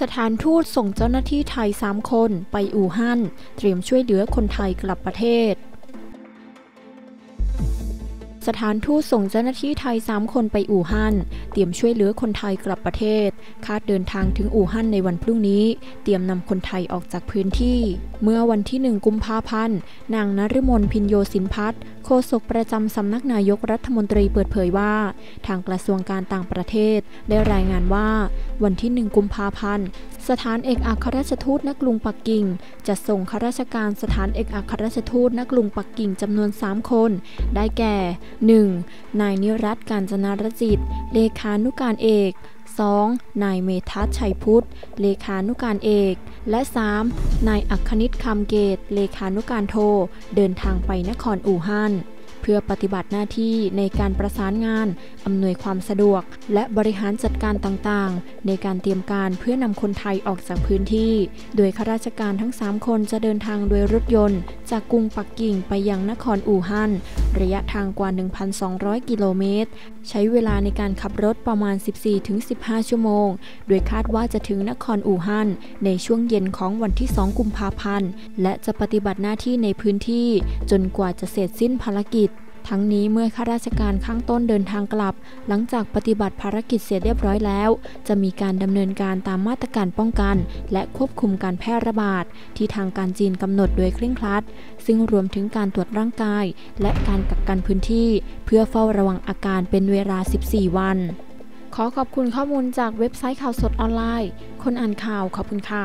สถานทูตส่งเจ้าหน้าที่ไทย 3 คนไปอู่ฮั่นเตรียมช่วยเหลือคนไทยกลับประเทศ สถานทูตส่งเจ้าหน้าที่ไทย 3 คนไปอู่ฮั่นเตรียมช่วยเหลือคนไทยกลับประเทศ คาดเดินทางถึงอู่ฮั่นในวันพรุ่งนี้ เตรียมนำคนไทยออกจากพื้นที่ เมื่อวันที่ 1 กุมภาพันธ์นางนฤมลพินโยสินพัฒน์โฆษกประจำสำนักนายกรัฐมนตรีเปิดเผยว่า ทางกระทรวงการต่างประเทศ ได้รายงานว่าวันที่ 1 กุมภาพันธ์ สถานเอกอัครราชทูตณกรุงปักกิ่ง จะส่งข้าราชการสถานเอกอัครราชทูตณกรุงปักกิ่งจำนวน 3 คน ได้แก่ 1. นายนิรัตการจนารจิต เลขานุการเอก 2. นายเมทัศชัยพุทธ เลขานุการเอก และ 3. นายอัคนิตคำเกต เลขานุการโท เดินทางไปนครอู่ฮั่น เพื่อปฏิบัติหน้าที่ในการประสานงาน อำนวยความสะดวก และบริหารจัดการต่างๆ ในการเตรียมการเพื่อนำคนไทยออกจากพื้นที่ โดยข้าราชการทั้ง 3 คนจะเดินทางโดยรถยนต์ จากกรุงปักกิ่งไปยังนครอู่ฮั่น ระยะทางกว่า 1,200 กิโลเมตร ใช้เวลาในการขับรถประมาณ 14-15 ชั่วโมง โดยคาดว่าจะถึงนครอู่ฮั่นในช่วงเย็นของวันที่ 2 กุมภาพันธ์ และจะปฏิบัติหน้าที่ในพื้นที่จนกว่าจะเสร็จสิ้นภารกิจ ทั้งนี้เมื่อข้าราชการข้างต้นเดินทางกลับ หลังจากปฏิบัติภารกิจเสร็จเรียบร้อยแล้ว จะมีการดำเนินการตามมาตรการป้องกัน และควบคุมการแพร่ระบาด ที่ทางการจีนกำหนดโดยเคร่งครัด ซึ่งรวมถึงการตรวจร่างกาย และการกักกันพื้นที่ เพื่อเฝ้าระวังอาการเป็นเวลา 14 วัน ขอขอบคุณข้อมูลจากเว็บไซต์ข่าวสดออนไลน์ คนอ่านข่าวขอบคุณค่ะ